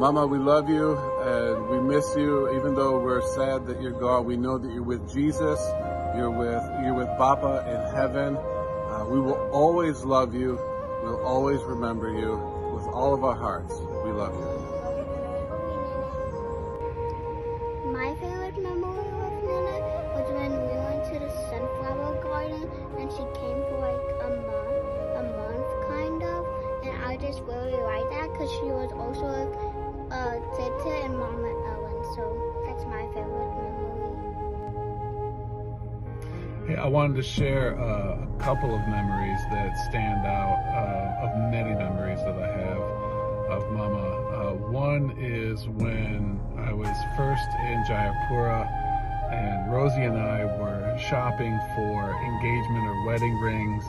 Mama, we love you and we miss you. Even though we're sad that you're gone, we know that you're with Jesus. You're with you're with Papa in heaven. Uh, we will always love you. We'll always remember you with all of our hearts. We love you. My favorite memory with Nana was when we went to the sunflower garden and she came for like a month, a month kind of. And I just really like that because she was also like uh, and Mama Ellen. So that's my favorite memory. Hey, I wanted to share uh, a couple of memories that stand out uh, of many memories that I have of Mama. Uh, one is when I was first in Jayapura and Rosie and I were shopping for engagement or wedding rings.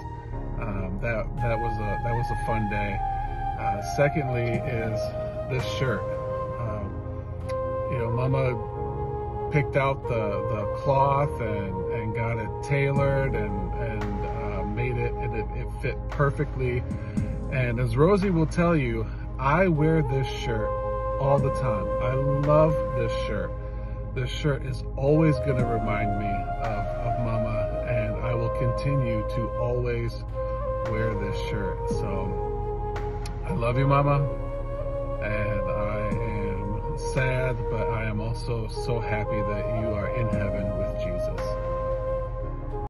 Um, that that was a that was a fun day. Uh, secondly, is this shirt. Um, you know, Mama picked out the the cloth and and got it tailored and and uh, made it and it, it fit perfectly. And as Rosie will tell you, I wear this shirt all the time. I love this shirt. This shirt is always going to remind me of, of Mama, and I will continue to always wear this shirt. So I love you, Mama, sad, but I am also so happy that you are in